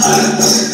Alex.